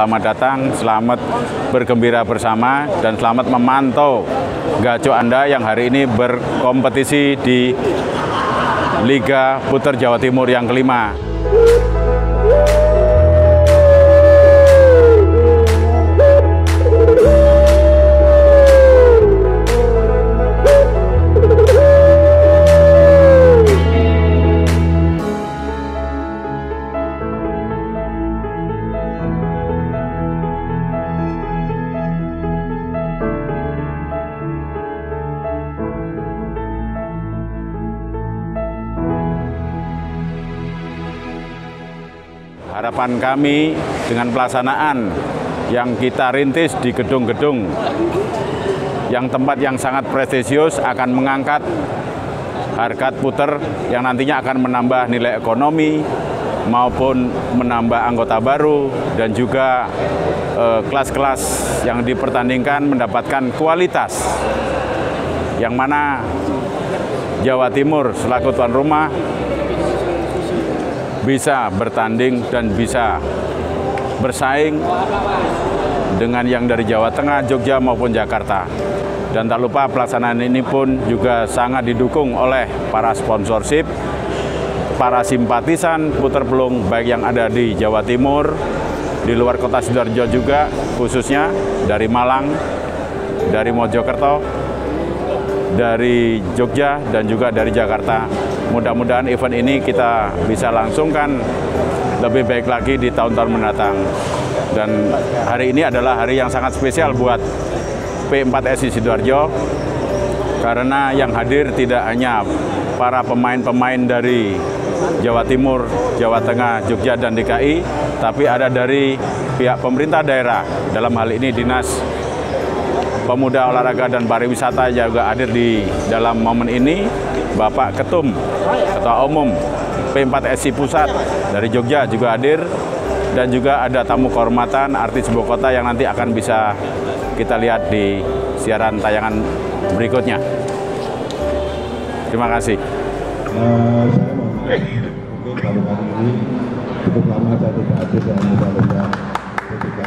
selamat datang, selamat bergembira bersama, dan selamat memantau gaco Anda yang hari ini berkompetisi di Liga Puter Jawa Timur yang kelima. Harapan kami dengan pelaksanaan yang kita rintis di gedung-gedung yang tempat yang sangat prestisius akan mengangkat harkat puter yang nantinya akan menambah nilai ekonomi maupun menambah anggota baru dan juga eh, kelas-kelas eh, yang dipertandingkan mendapatkan kualitas. Yang mana Jawa Timur selaku tuan rumah bisa bertanding dan bisa bersaing dengan yang dari Jawa Tengah, Jogja maupun Jakarta. Dan tak lupa pelaksanaan ini pun juga sangat didukung oleh para sponsorship, para simpatisan puter pelung baik yang ada di Jawa Timur, di luar kota Sidoarjo juga khususnya dari Malang, dari Mojokerto, dari Jogja dan juga dari Jakarta mudah-mudahan event ini kita bisa langsungkan lebih baik lagi di tahun-tahun mendatang. Dan hari ini adalah hari yang sangat spesial buat P4SI Sidoarjo karena yang hadir tidak hanya para pemain-pemain dari Jawa Timur, Jawa Tengah, Jogja, dan DKI, tapi ada dari pihak pemerintah daerah, dalam hal ini Dinas Pemuda Olahraga dan Pariwisata juga hadir di dalam momen ini, Bapak Ketum, Ketua Umum P4SI Pusat dari Jogja juga hadir dan juga ada tamu kehormatan artis ibu kota yang nanti akan bisa kita lihat di siaran tayangan berikutnya. Terima kasih. Uh, ini cukup lama saya tidak hadir dalam lomba-lomba ketika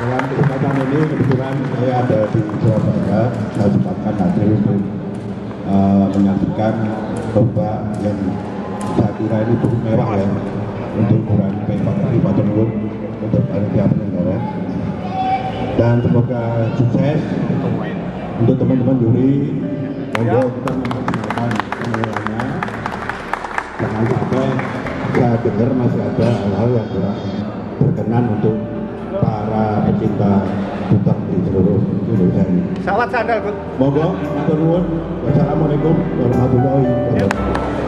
dalam kesempatan ini kebetulan saya ada di Surabaya, saya sempatkan hadir untuk uh, menyaksikan lomba yang saya kira ini cukup mewah ya untuk ukuran P4 Pak untuk panitia penyelenggara. Dan semoga sukses untuk teman-teman juri. Monggo kita memaksimalkan penilaiannya jangan sampai saya dengar masih ada hal-hal yang kurang berkenan untuk para pecinta putar di seluruh Indonesia ini. Salat sandal. Monggo, matur nuwun. Wassalamualaikum warahmatullahi wabarakatuh.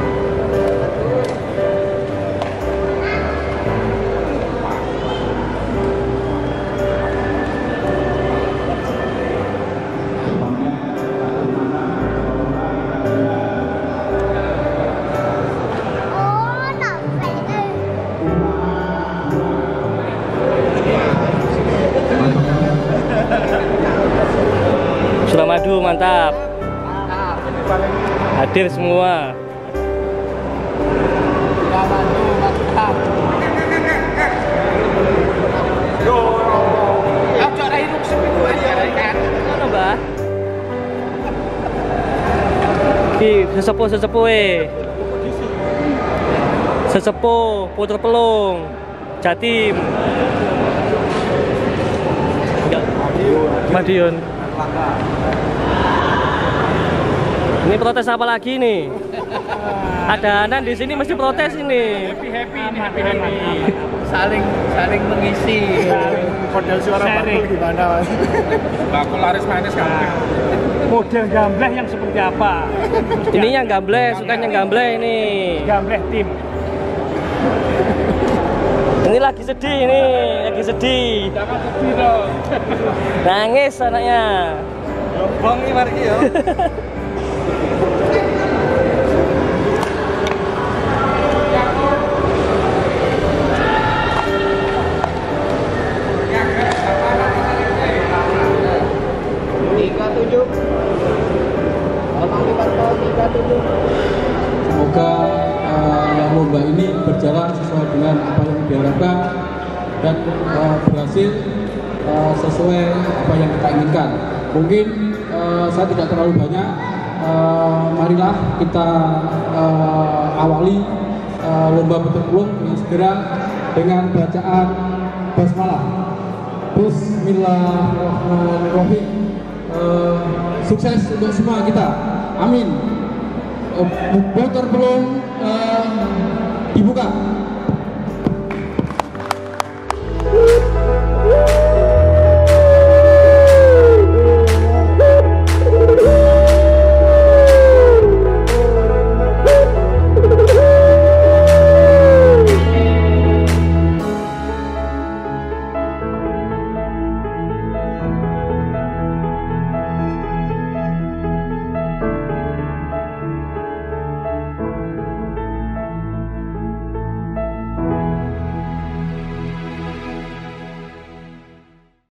Suramadu mantap. Hadir semua. Sesepuh sesepuh eh. Sesepuh putra pelung Jatim. Madiun. Ini protes apa lagi nih? Ada anak di sini mesti protes ini. Happy happy ini happy happy. Saling saling mengisi. Model suara baku gimana mas? Baku laris manis kan. Model gambleh yang seperti apa? Ini yang gambleh, suka yang gambleh ini. Gambleh tim. Ini lagi sedih ini, lagi sedih. Jangan sedih dong. Nangis anaknya. Bang ini mari ya. dan eh, berhasil eh, sesuai apa yang kita inginkan. Mungkin eh, saya tidak terlalu banyak. eh, marilah kita eh, awali eh, lomba bertempur dengan segera dengan bacaan basmalah. Bismillahirrahmanirrahim. Eh, sukses untuk semua kita. Amin. Motor belum eh, dibuka.